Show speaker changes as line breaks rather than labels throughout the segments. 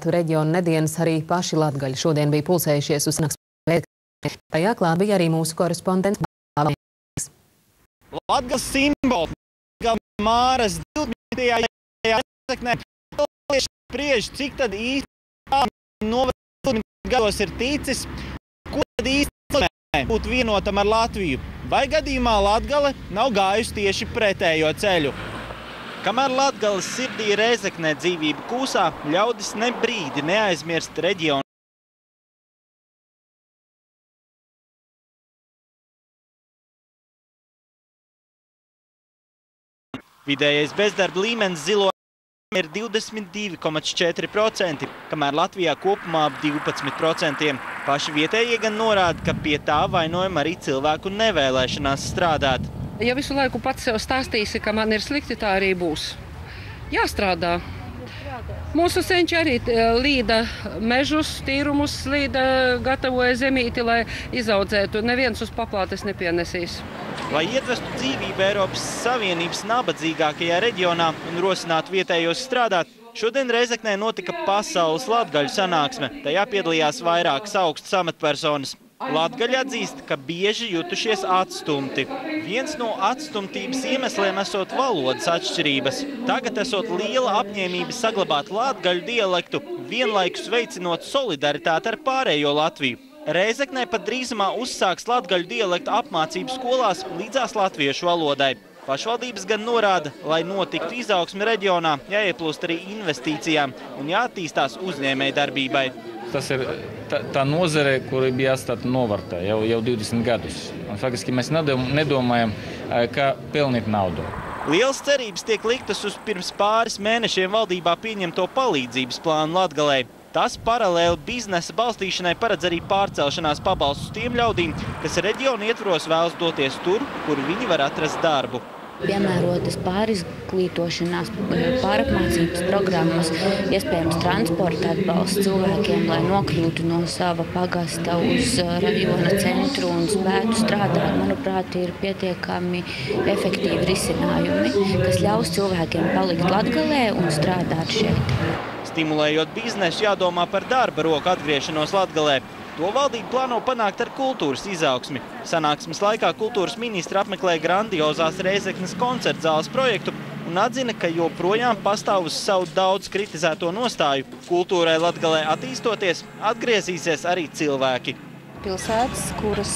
reģiona nedienas arī paši latgaļi šodien bija pulsējušies uz sanāksmes. Tajā klāt bija arī mūsu korespondents.
Latgales simbols, Latgales māras 20. jāsaknē, spriež, cik tad īsti novērtējumi gados ir ticis, ko tad īsti būt vienotam ar Latviju, vai gadījumā Latgale nav gājusi tieši pretējo ceļu. Kamēr Latgales sirdī Rezeknē dzīvība kūsā, ļaudis ne brīdi neaizmirst reģionu. Vidējais bezdarba līmenis zilo ir 22,4%, kamēr Latvijā kopumā ap 12%. Paši vietējie gan norāda, ka pie tā vainojama arī cilvēku nevēlēšanās strādāt.
Ja visu laiku pats sev stāstīsi, ka man ir slikti, tā arī būs. Jāstrādā. Mūsu senči arī līda mežus, tīrumus, līda gatavoja zemīti, lai izaudzētu. Neviens uz paplātes nepienesīs.
Lai iedvestu dzīvību Eiropas Savienības nabadzīgākajā reģionā un rosinātu vietējos strādāt, šodien Reizeknē notika pasaules latgaļu sanāksme. Tajā piedalījās vairākas augstas amatpersonas. Latgaļi atzīst, ka bieži jutušies atstumti. Viens no atstumtības iemesliem esot valodas atšķirības. Tagad esot liela apņēmība saglabāt latgaļu dialektu, vienlaikus veicinot solidaritāti ar pārējo Latviju. Reizeknē pat drīzumā uzsāks latgaļu dialektu apmācību skolās līdzās latviešu valodai. Pašvaldības gan norāda, lai notiktu izaugsme reģionā, jāieplūst arī investīcijām un jāattīstās uzņēmēja darbībai.
Tas ir tā, tā nozare, kura bija atstāta novārtā jau, jau 20 gadus. Un, faktiski mēs nedomājam, kā pelnīt naudu.
Lielas cerības tiek liktas uz pirms pāris mēnešiem valdībā pieņemto palīdzības plānu Latgalē. Tas paralēli biznesa balstīšanai paredz arī pārcelšanās pabalstus tiem ļaudīm, kas reģionu ietvaros vēlas doties tur, kur viņi var atrast darbu
piemērotas pārizglītošanās, pārapmācības programmas, iespējams transporta atbalsts cilvēkiem, lai nokļūtu no sava pagasta uz rajona centru un spētu strādāt, manuprāt, ir pietiekami efektīvi risinājumi, kas ļaus cilvēkiem palikt Latgalē un strādāt šeit.
Stimulējot biznesu, jādomā par darba roku atgriešanos Latgalē. To valdība plāno panākt ar kultūras izaugsmi. Sanāksmes laikā kultūras ministra apmeklēja grandiozās Reizeknes koncertzāles projektu un atzina, ka joprojām pastāv uz savu daudz kritizēto nostāju. Kultūrai Latgalē attīstoties, atgriezīsies arī cilvēki
pilsētas, kuras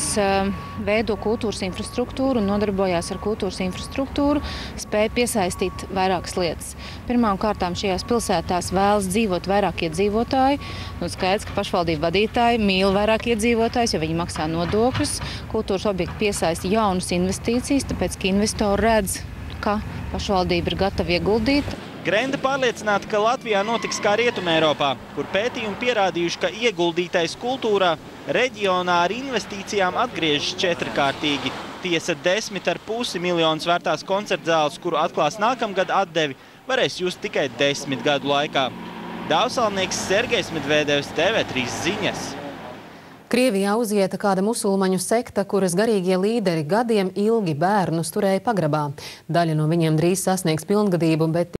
veido kultūras infrastruktūru un nodarbojās ar kultūras infrastruktūru, spēja piesaistīt vairākas lietas. Pirmām kārtām šajās pilsētās vēlas dzīvot vairāk iedzīvotāji. Un skaidrs, ka pašvaldību vadītāji mīl vairāk iedzīvotājus, jo viņi maksā nodokļus. Kultūras objekti piesaista jaunas investīcijas, tāpēc, ka investori redz, ka pašvaldība ir gatava ieguldīt.
Grenda pārliecināta, ka Latvijā notiks kā Rietumē Eiropā, kur pētījumi pierādījuši, ka ieguldītais kultūrā reģionā ar investīcijām atgriežas četrkārtīgi. Tiesa 10,5 miljonus vērtās koncertzāles, kuru atklās nākamgad atdevi, varēs just tikai 10 gadu laikā. Dāvsalnieks Sergejs Medvedevs TV3 ziņas.
Krievijā uzieta kāda musulmaņu sekta, kuras garīgie līderi gadiem ilgi bērnus turēja pagrabā. Daļa no viņiem drīz sasniegs pilngadību, bet